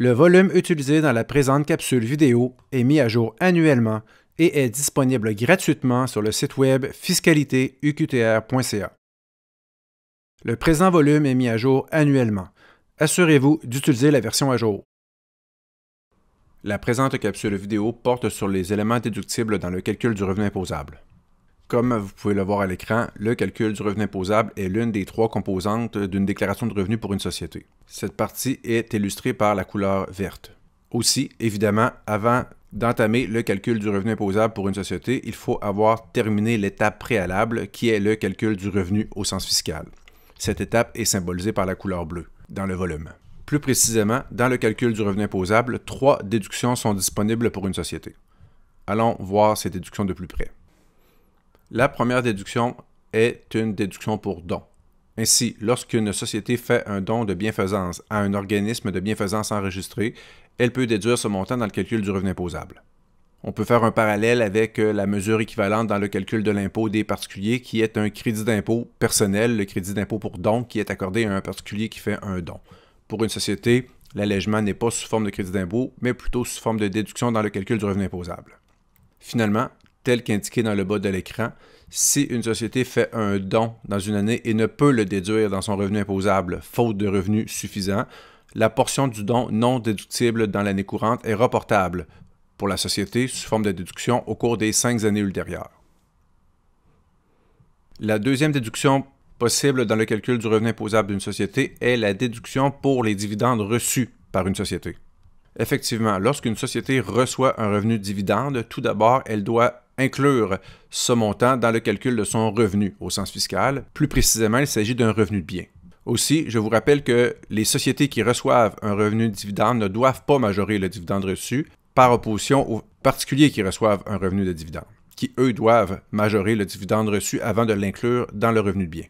Le volume utilisé dans la présente capsule vidéo est mis à jour annuellement et est disponible gratuitement sur le site web fiscalitéuqtr.ca. Le présent volume est mis à jour annuellement. Assurez-vous d'utiliser la version à jour. La présente capsule vidéo porte sur les éléments déductibles dans le calcul du revenu imposable. Comme vous pouvez le voir à l'écran, le calcul du revenu imposable est l'une des trois composantes d'une déclaration de revenus pour une société. Cette partie est illustrée par la couleur verte. Aussi, évidemment, avant d'entamer le calcul du revenu imposable pour une société, il faut avoir terminé l'étape préalable qui est le calcul du revenu au sens fiscal. Cette étape est symbolisée par la couleur bleue dans le volume. Plus précisément, dans le calcul du revenu imposable, trois déductions sont disponibles pour une société. Allons voir ces déductions de plus près. La première déduction est une déduction pour don. Ainsi, lorsqu'une société fait un don de bienfaisance à un organisme de bienfaisance enregistré, elle peut déduire ce montant dans le calcul du revenu imposable. On peut faire un parallèle avec euh, la mesure équivalente dans le calcul de l'impôt des particuliers qui est un crédit d'impôt personnel, le crédit d'impôt pour don qui est accordé à un particulier qui fait un don. Pour une société, l'allègement n'est pas sous forme de crédit d'impôt, mais plutôt sous forme de déduction dans le calcul du revenu imposable. Finalement, tel qu'indiqué dans le bas de l'écran, si une société fait un don dans une année et ne peut le déduire dans son revenu imposable, faute de revenus suffisants, la portion du don non déductible dans l'année courante est reportable pour la société sous forme de déduction au cours des cinq années ultérieures. La deuxième déduction possible dans le calcul du revenu imposable d'une société est la déduction pour les dividendes reçus par une société. Effectivement, lorsqu'une société reçoit un revenu de dividende, tout d'abord, elle doit inclure ce montant dans le calcul de son revenu au sens fiscal. Plus précisément, il s'agit d'un revenu de bien. Aussi, je vous rappelle que les sociétés qui reçoivent un revenu de dividende ne doivent pas majorer le dividende reçu par opposition aux particuliers qui reçoivent un revenu de dividende, qui eux doivent majorer le dividende reçu avant de l'inclure dans le revenu de bien.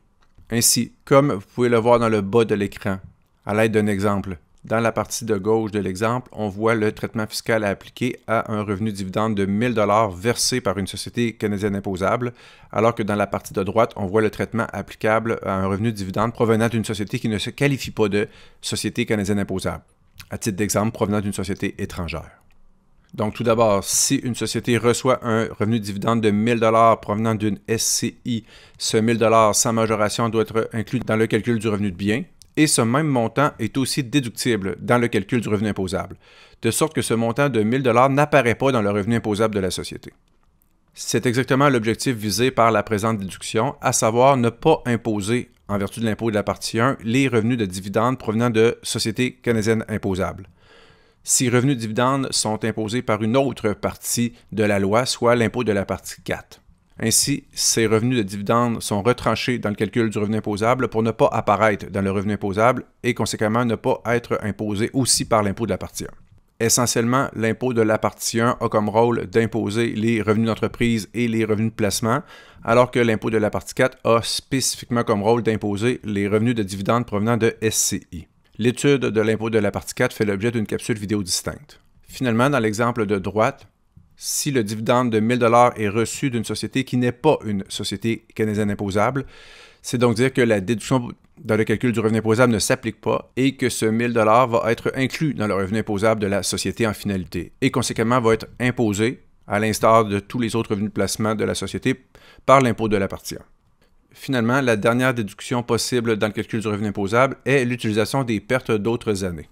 Ainsi, comme vous pouvez le voir dans le bas de l'écran, à l'aide d'un exemple, dans la partie de gauche de l'exemple, on voit le traitement fiscal à appliquer à un revenu dividende de 1000 dollars versé par une société canadienne imposable, alors que dans la partie de droite, on voit le traitement applicable à un revenu dividende provenant d'une société qui ne se qualifie pas de société canadienne imposable, à titre d'exemple provenant d'une société étrangère. Donc, tout d'abord, si une société reçoit un revenu dividende de 1000 dollars provenant d'une SCI, ce 1000 dollars sans majoration doit être inclus dans le calcul du revenu de bien et ce même montant est aussi déductible dans le calcul du revenu imposable, de sorte que ce montant de 1000 dollars n'apparaît pas dans le revenu imposable de la société. C'est exactement l'objectif visé par la présente déduction, à savoir ne pas imposer, en vertu de l'impôt de la partie 1, les revenus de dividendes provenant de sociétés canadiennes imposables. Ces revenus de dividendes sont imposés par une autre partie de la loi, soit l'impôt de la partie 4. Ainsi, ces revenus de dividendes sont retranchés dans le calcul du revenu imposable pour ne pas apparaître dans le revenu imposable et conséquemment ne pas être imposés aussi par l'impôt de la partie 1. Essentiellement, l'impôt de la partie 1 a comme rôle d'imposer les revenus d'entreprise et les revenus de placement, alors que l'impôt de la partie 4 a spécifiquement comme rôle d'imposer les revenus de dividendes provenant de SCI. L'étude de l'impôt de la partie 4 fait l'objet d'une capsule vidéo distincte. Finalement, dans l'exemple de droite, si le dividende de 1000 dollars est reçu d'une société qui n'est pas une société canadienne imposable, c'est donc dire que la déduction dans le calcul du revenu imposable ne s'applique pas et que ce 1000 dollars va être inclus dans le revenu imposable de la société en finalité et conséquemment va être imposé, à l'instar de tous les autres revenus de placement de la société, par l'impôt de la partie 1. Finalement, la dernière déduction possible dans le calcul du revenu imposable est l'utilisation des pertes d'autres années.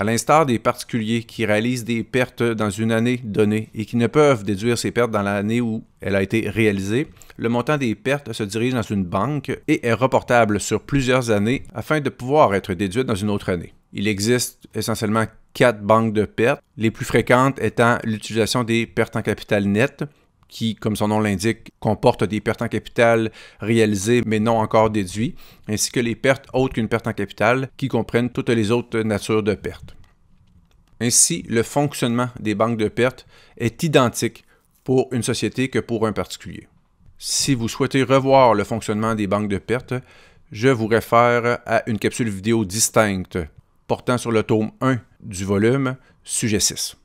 À l'instar des particuliers qui réalisent des pertes dans une année donnée et qui ne peuvent déduire ces pertes dans l'année où elle a été réalisée, le montant des pertes se dirige dans une banque et est reportable sur plusieurs années afin de pouvoir être déduit dans une autre année. Il existe essentiellement quatre banques de pertes, les plus fréquentes étant l'utilisation des pertes en capital net, qui, comme son nom l'indique, comporte des pertes en capital réalisées mais non encore déduites, ainsi que les pertes autres qu'une perte en capital, qui comprennent toutes les autres natures de pertes. Ainsi, le fonctionnement des banques de pertes est identique pour une société que pour un particulier. Si vous souhaitez revoir le fonctionnement des banques de pertes, je vous réfère à une capsule vidéo distincte portant sur le tome 1 du volume, sujet 6.